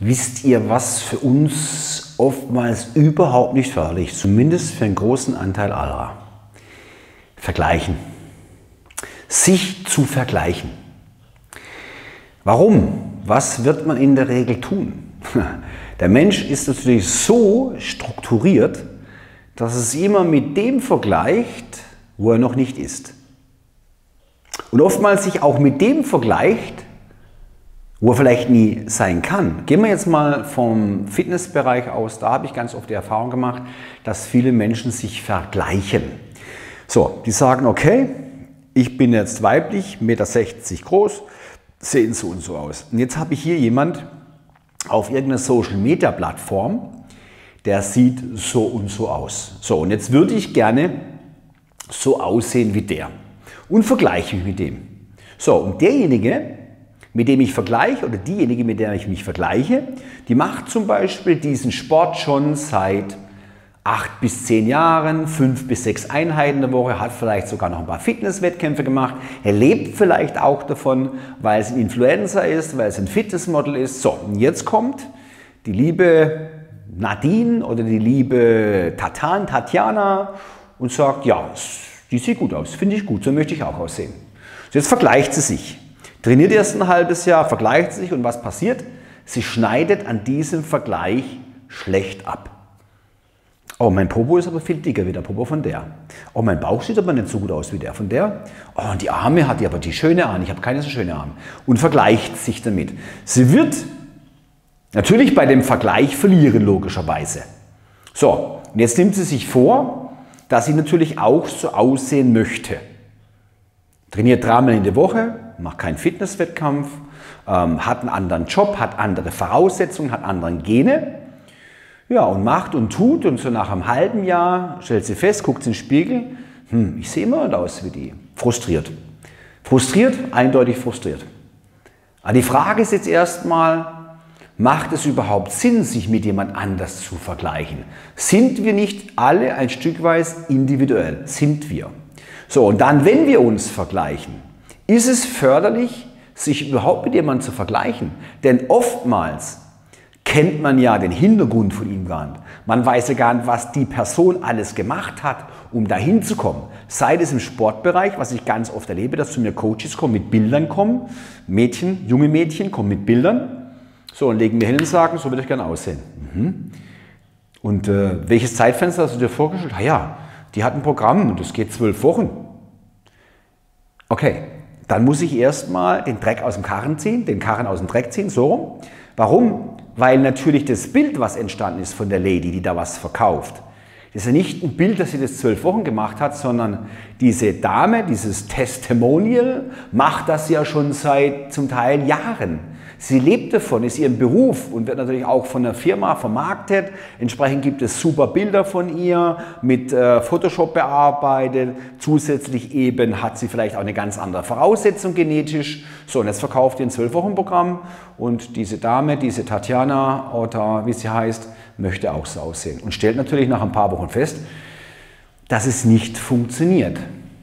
Wisst ihr, was für uns oftmals überhaupt nicht förderlich, zumindest für einen großen Anteil aller? Vergleichen. Sich zu vergleichen. Warum? Was wird man in der Regel tun? Der Mensch ist natürlich so strukturiert, dass es immer mit dem vergleicht, wo er noch nicht ist. Und oftmals sich auch mit dem vergleicht, wo er vielleicht nie sein kann. Gehen wir jetzt mal vom Fitnessbereich aus, da habe ich ganz oft die Erfahrung gemacht, dass viele Menschen sich vergleichen. So, die sagen, okay, ich bin jetzt weiblich, 1,60 Meter groß, sehen so und so aus. Und jetzt habe ich hier jemand auf irgendeiner Social Media Plattform, der sieht so und so aus. So, und jetzt würde ich gerne so aussehen wie der und vergleiche mich mit dem. So, und derjenige, mit dem ich vergleiche oder diejenige, mit der ich mich vergleiche, die macht zum Beispiel diesen Sport schon seit acht bis zehn Jahren, fünf bis sechs Einheiten der Woche, hat vielleicht sogar noch ein paar Fitnesswettkämpfe gemacht. Er lebt vielleicht auch davon, weil es ein Influencer ist, weil es ein Fitnessmodel ist. So, und jetzt kommt die liebe Nadine oder die liebe Tatan, Tatjana und sagt, ja, die sieht gut aus, finde ich gut, so möchte ich auch aussehen. So, jetzt vergleicht sie sich. Trainiert erst ein halbes Jahr, vergleicht sich und was passiert? Sie schneidet an diesem Vergleich schlecht ab. Oh, mein Popo ist aber viel dicker wie der Popo von der. Oh, mein Bauch sieht aber nicht so gut aus wie der von der. Oh, und die Arme hat die aber die schöne Arme. Ich habe keine so schöne Arme. Und vergleicht sich damit. Sie wird natürlich bei dem Vergleich verlieren, logischerweise. So, und jetzt nimmt sie sich vor, dass sie natürlich auch so aussehen möchte. Trainiert dreimal in der Woche, macht keinen Fitnesswettkampf, ähm, hat einen anderen Job, hat andere Voraussetzungen, hat andere Gene. Ja, und macht und tut und so nach einem halben Jahr stellt sie fest, guckt in den Spiegel, hm, ich sehe immer aus wie die. Frustriert. Frustriert, eindeutig frustriert. Aber die Frage ist jetzt erstmal, macht es überhaupt Sinn, sich mit jemand anders zu vergleichen? Sind wir nicht alle ein Stück weit individuell? Sind wir. So, und dann, wenn wir uns vergleichen, ist es förderlich, sich überhaupt mit jemandem zu vergleichen? Denn oftmals kennt man ja den Hintergrund von ihm gar nicht. Man weiß ja gar nicht, was die Person alles gemacht hat, um dahin zu kommen. Sei es im Sportbereich, was ich ganz oft erlebe, dass zu mir Coaches kommen, mit Bildern kommen. Mädchen, junge Mädchen kommen mit Bildern. So, und legen mir hin und sagen, so würde ich gerne aussehen. Mhm. Und äh, welches Zeitfenster hast du dir vorgestellt? Ah ja, die hat ein Programm und das geht zwölf Wochen. Okay, dann muss ich erstmal den Dreck aus dem Karren ziehen, den Karren aus dem Dreck ziehen, so rum. Warum? Weil natürlich das Bild, was entstanden ist von der Lady, die da was verkauft, das ist ja nicht ein Bild, dass sie das zwölf Wochen gemacht hat, sondern diese Dame, dieses Testimonial, macht das ja schon seit zum Teil Jahren. Sie lebt davon, ist ihrem Beruf und wird natürlich auch von der Firma vermarktet. Entsprechend gibt es super Bilder von ihr, mit äh, Photoshop bearbeitet. Zusätzlich eben hat sie vielleicht auch eine ganz andere Voraussetzung genetisch. So, und jetzt verkauft ihr ein 12-Wochen-Programm und diese Dame, diese Tatjana oder wie sie heißt, möchte auch so aussehen und stellt natürlich nach ein paar Wochen fest, dass es nicht funktioniert.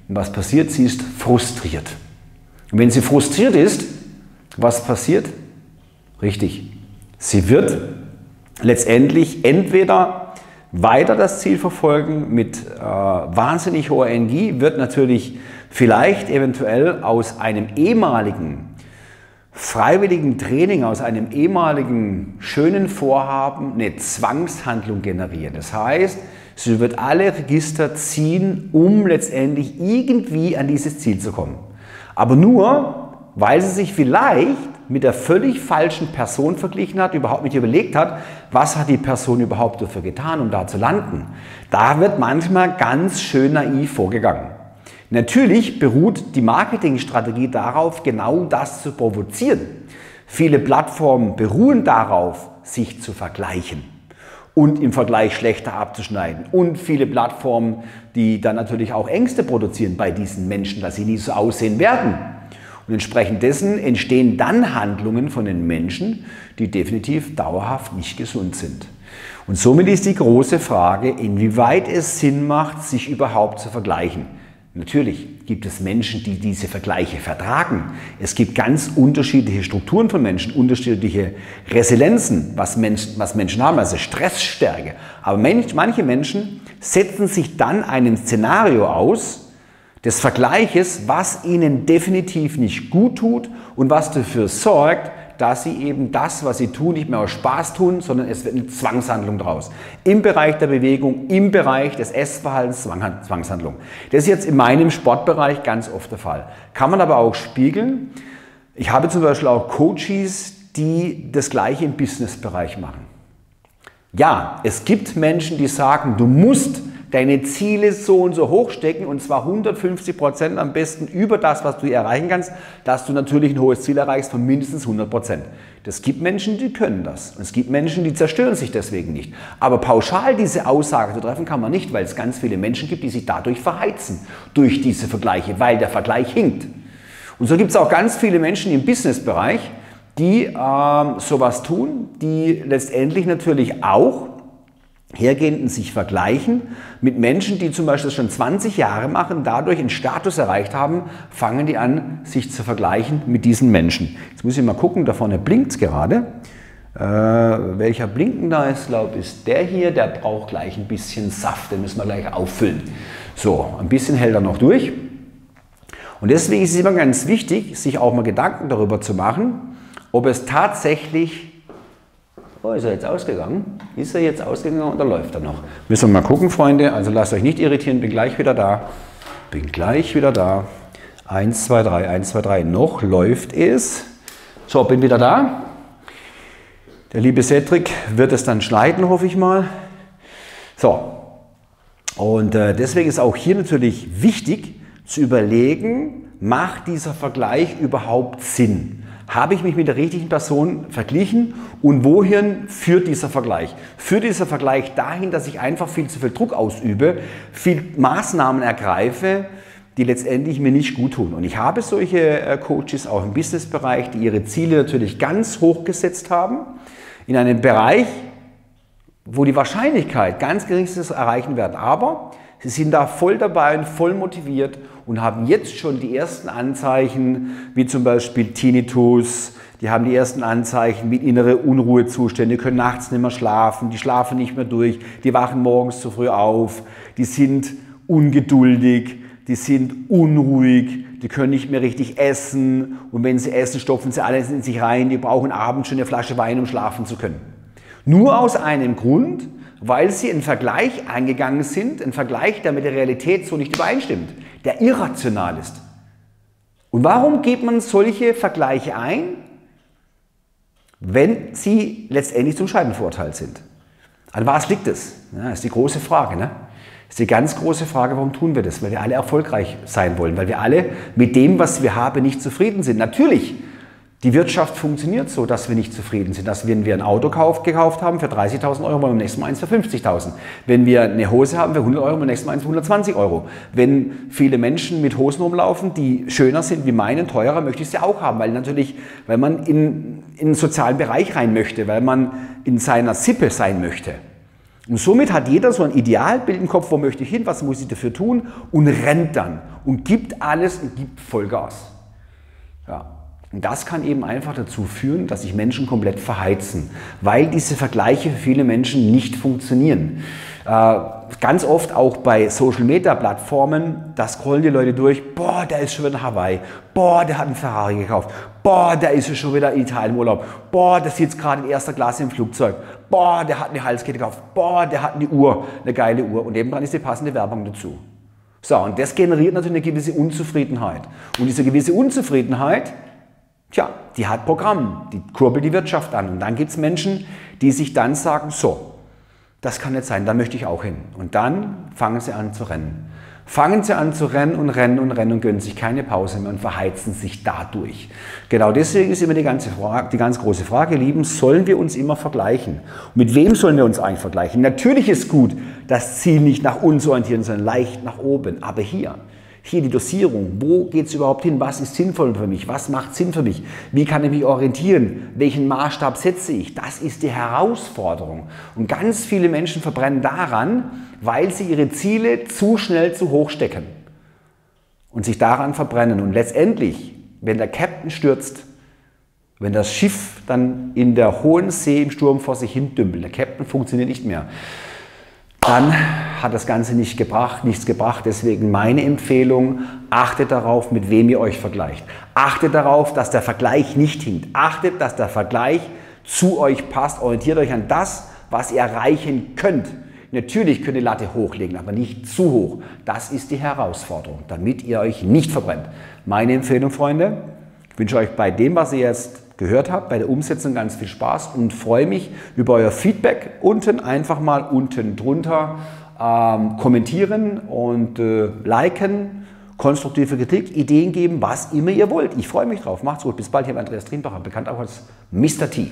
Und was passiert? Sie ist frustriert. Und wenn sie frustriert ist, was passiert? Richtig. Sie wird letztendlich entweder weiter das Ziel verfolgen mit äh, wahnsinnig hoher Energie, wird natürlich vielleicht eventuell aus einem ehemaligen freiwilligen Training, aus einem ehemaligen schönen Vorhaben eine Zwangshandlung generieren. Das heißt, sie wird alle Register ziehen, um letztendlich irgendwie an dieses Ziel zu kommen. Aber nur, weil sie sich vielleicht mit der völlig falschen Person verglichen hat, überhaupt nicht überlegt hat, was hat die Person überhaupt dafür getan, um da zu landen. Da wird manchmal ganz schön naiv vorgegangen. Natürlich beruht die Marketingstrategie darauf, genau das zu provozieren. Viele Plattformen beruhen darauf, sich zu vergleichen und im Vergleich schlechter abzuschneiden. Und viele Plattformen, die dann natürlich auch Ängste produzieren bei diesen Menschen, dass sie nie so aussehen werden. Und entsprechend dessen entstehen dann Handlungen von den Menschen, die definitiv dauerhaft nicht gesund sind. Und somit ist die große Frage, inwieweit es Sinn macht, sich überhaupt zu vergleichen. Natürlich gibt es Menschen, die diese Vergleiche vertragen. Es gibt ganz unterschiedliche Strukturen von Menschen, unterschiedliche Resilienzen, was Menschen, was Menschen haben, also Stressstärke. Aber manche Menschen setzen sich dann einem Szenario aus, des Vergleiches, was ihnen definitiv nicht gut tut und was dafür sorgt, dass sie eben das, was sie tun, nicht mehr aus Spaß tun, sondern es wird eine Zwangshandlung draus. Im Bereich der Bewegung, im Bereich des Essverhaltens, Zwangshandlung. Das ist jetzt in meinem Sportbereich ganz oft der Fall. Kann man aber auch spiegeln. Ich habe zum Beispiel auch Coaches, die das Gleiche im Businessbereich machen. Ja, es gibt Menschen, die sagen, du musst deine Ziele so und so hoch stecken und zwar 150 Prozent am besten über das, was du erreichen kannst, dass du natürlich ein hohes Ziel erreichst von mindestens 100 Prozent. Es gibt Menschen, die können das. Und es gibt Menschen, die zerstören sich deswegen nicht. Aber pauschal diese Aussage zu treffen kann man nicht, weil es ganz viele Menschen gibt, die sich dadurch verheizen, durch diese Vergleiche, weil der Vergleich hinkt. Und so gibt es auch ganz viele Menschen im Businessbereich, die ähm, sowas tun, die letztendlich natürlich auch hergehen und sich vergleichen mit Menschen, die zum Beispiel schon 20 Jahre machen, dadurch einen Status erreicht haben, fangen die an, sich zu vergleichen mit diesen Menschen. Jetzt muss ich mal gucken, da vorne blinkt es gerade. Äh, welcher blinken da ist, glaube ich, ist der hier, der braucht gleich ein bisschen Saft, den müssen wir gleich auffüllen. So, ein bisschen hält er noch durch. Und deswegen ist es immer ganz wichtig, sich auch mal Gedanken darüber zu machen, ob es tatsächlich Oh, ist er jetzt ausgegangen? Ist er jetzt ausgegangen oder läuft er noch? Müssen wir mal gucken, Freunde. Also lasst euch nicht irritieren, bin gleich wieder da. Bin gleich wieder da. 1, 2, 3, 1, 2, 3. Noch läuft es. So, bin wieder da. Der liebe Cedric wird es dann schneiden, hoffe ich mal. So, und äh, deswegen ist auch hier natürlich wichtig zu überlegen, macht dieser Vergleich überhaupt Sinn? Habe ich mich mit der richtigen Person verglichen und wohin führt dieser Vergleich? Führt dieser Vergleich dahin, dass ich einfach viel zu viel Druck ausübe, viel Maßnahmen ergreife, die letztendlich mir nicht gut tun? Und ich habe solche äh, Coaches auch im Businessbereich, die ihre Ziele natürlich ganz hoch gesetzt haben, in einem Bereich, wo die Wahrscheinlichkeit ganz gering ist, dass erreichen werden. Aber sie sind da voll dabei und voll motiviert und haben jetzt schon die ersten Anzeichen, wie zum Beispiel Tinnitus, die haben die ersten Anzeichen wie innere Unruhezustände, können nachts nicht mehr schlafen, die schlafen nicht mehr durch, die wachen morgens zu früh auf, die sind ungeduldig, die sind unruhig, die können nicht mehr richtig essen. Und wenn sie essen, stopfen sie alles in sich rein, die brauchen abends schon eine Flasche Wein, um schlafen zu können. Nur aus einem Grund, weil sie einen Vergleich eingegangen sind, einen Vergleich, der mit der Realität so nicht übereinstimmt, der irrational ist. Und warum geht man solche Vergleiche ein, wenn sie letztendlich zum Scheibenvorteil sind? An was liegt es? Ja, das ist die große Frage. Ne? Das ist die ganz große Frage, warum tun wir das? Weil wir alle erfolgreich sein wollen, weil wir alle mit dem, was wir haben, nicht zufrieden sind. Natürlich die Wirtschaft funktioniert so, dass wir nicht zufrieden sind. Dass wenn wir ein Auto gekauft haben für 30.000 Euro, wollen wir beim nächsten Mal eins für 50.000. Wenn wir eine Hose haben für 100 Euro, beim nächsten Mal eins für 120 Euro. Wenn viele Menschen mit Hosen rumlaufen, die schöner sind wie meine, teurer, möchte ich sie auch haben. Weil natürlich, weil man in, in den sozialen Bereich rein möchte, weil man in seiner Sippe sein möchte. Und somit hat jeder so ein Idealbild im Kopf, wo möchte ich hin, was muss ich dafür tun und rennt dann und gibt alles und gibt Vollgas. Ja. Das kann eben einfach dazu führen, dass sich Menschen komplett verheizen, weil diese Vergleiche für viele Menschen nicht funktionieren. Äh, ganz oft auch bei Social Media Plattformen, da scrollen die Leute durch, boah, der ist schon wieder in Hawaii, boah, der hat einen Ferrari gekauft, boah, der ist schon wieder in Italien im Urlaub, boah, der sitzt gerade in erster Klasse im Flugzeug, boah, der hat eine Halskette gekauft, boah, der hat eine Uhr, eine geile Uhr und nebendran ist die passende Werbung dazu. So, und das generiert natürlich eine gewisse Unzufriedenheit. Und diese gewisse Unzufriedenheit, Tja, die hat Programm, die kurbelt die Wirtschaft an. Und dann gibt es Menschen, die sich dann sagen, so, das kann nicht sein, da möchte ich auch hin. Und dann fangen sie an zu rennen. Fangen sie an zu rennen und rennen und rennen und gönnen sich keine Pause mehr und verheizen sich dadurch. Genau deswegen ist immer die, ganze Frage, die ganz große Frage, Lieben, sollen wir uns immer vergleichen? Und mit wem sollen wir uns eigentlich vergleichen? Natürlich ist gut, das Ziel nicht nach uns orientieren, sondern leicht nach oben. Aber hier, hier die Dosierung. Wo geht es überhaupt hin? Was ist sinnvoll für mich? Was macht Sinn für mich? Wie kann ich mich orientieren? Welchen Maßstab setze ich? Das ist die Herausforderung. Und ganz viele Menschen verbrennen daran, weil sie ihre Ziele zu schnell zu hoch stecken. und sich daran verbrennen. Und letztendlich, wenn der Captain stürzt, wenn das Schiff dann in der hohen See im Sturm vor sich hin dümpelt, der Captain funktioniert nicht mehr, dann hat das Ganze nicht gebracht, nichts gebracht. Deswegen meine Empfehlung, achtet darauf, mit wem ihr euch vergleicht. Achtet darauf, dass der Vergleich nicht hinkt. Achtet, dass der Vergleich zu euch passt. Orientiert euch an das, was ihr erreichen könnt. Natürlich könnt ihr Latte hochlegen, aber nicht zu hoch. Das ist die Herausforderung, damit ihr euch nicht verbrennt. Meine Empfehlung, Freunde, ich wünsche euch bei dem, was ihr jetzt gehört habt, bei der Umsetzung ganz viel Spaß und freue mich über euer Feedback. Unten einfach mal unten drunter ähm, kommentieren und äh, liken, konstruktive Kritik, Ideen geben, was immer ihr wollt. Ich freue mich drauf. Macht's gut. Bis bald. Hier Andreas Trienbacher, bekannt auch als Mr. T.